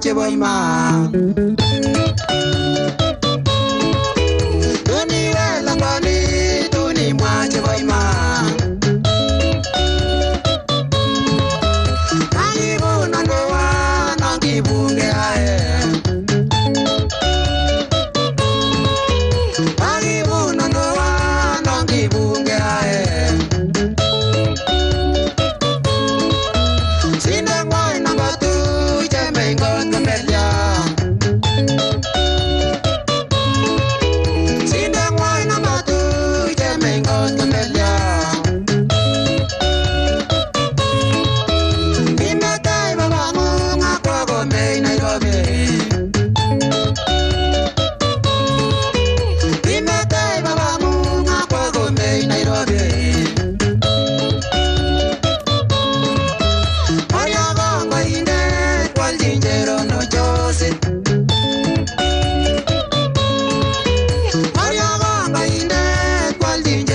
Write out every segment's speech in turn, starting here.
Noche voy más.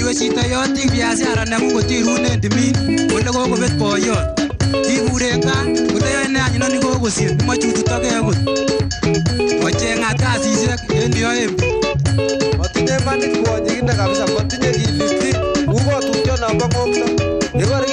niwe chito yotik biashara nengung kotirunen timin kole kokobet boyot. Ibur en gaa ne any inoni kokosir akot. Kasisiek en yoen. Matinye imanit kabisa kou nombo ng'okto kora